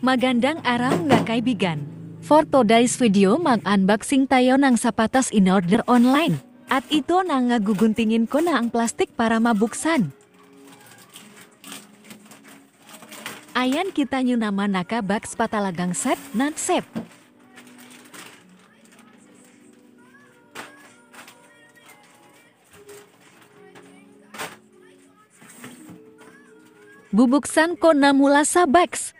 Magandang araw nga kaibigan. For today's video mag-unboxing tayo ng sapatos in order online. At ito na nga guguntingin ko na ang plastik para mabuksan. Ayan kita nyo naman naka-box pa talagang set not set. Bubuksan ko na mula sa box.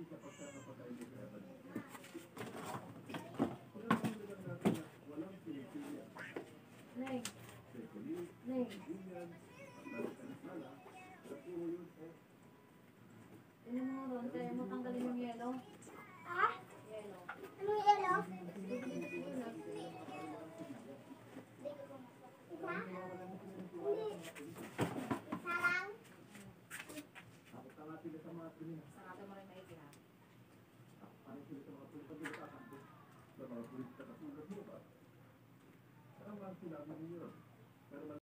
hindi kapag ka napatay mo kaya Pagkakaroon lang natin na walang pinipilian. Eh. Mo, Ron, kaya mo tanggalin yung yelo? Ah! Sarado mo rin na ikila. Pero mga sinabi niyo, pero